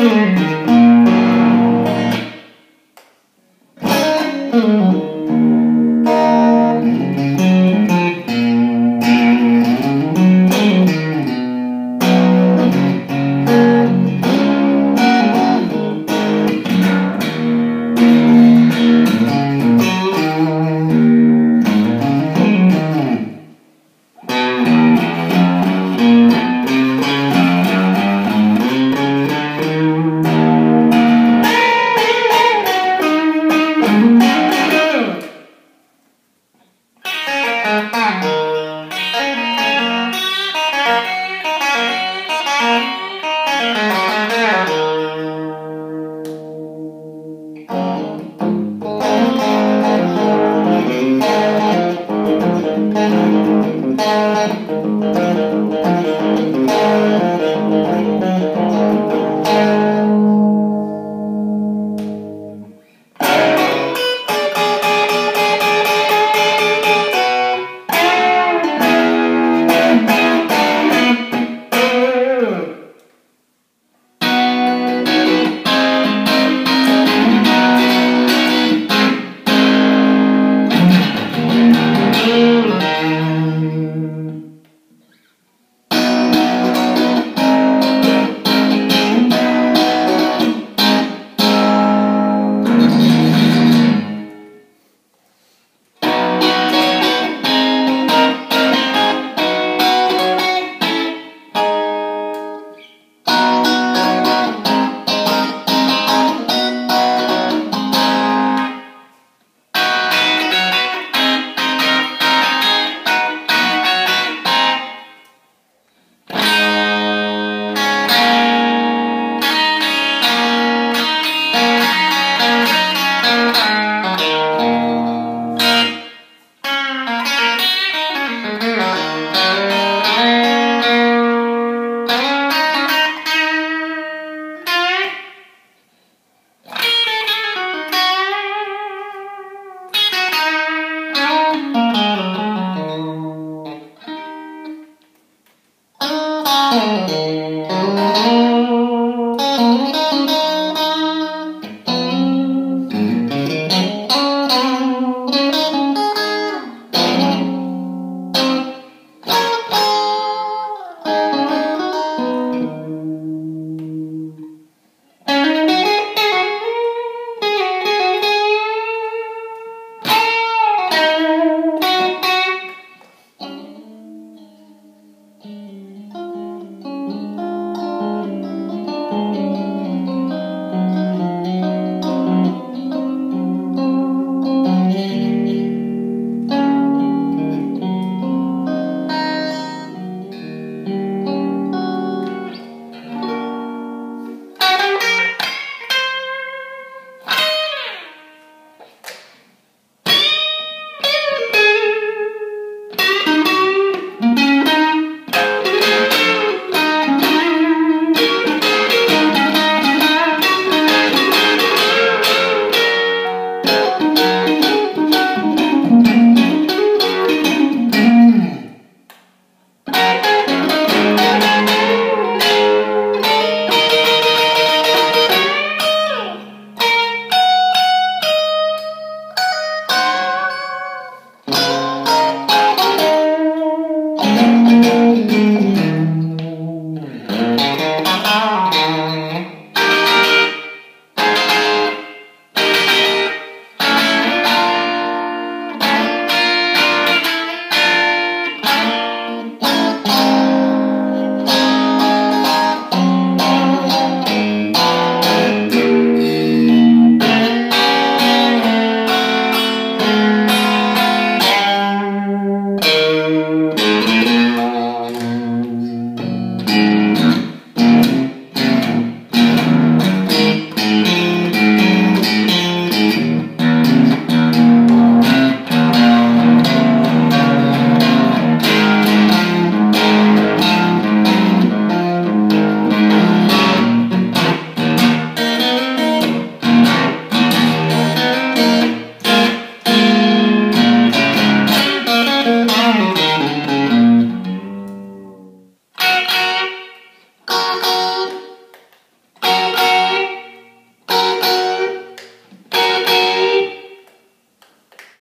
Mm-hmm. Bye.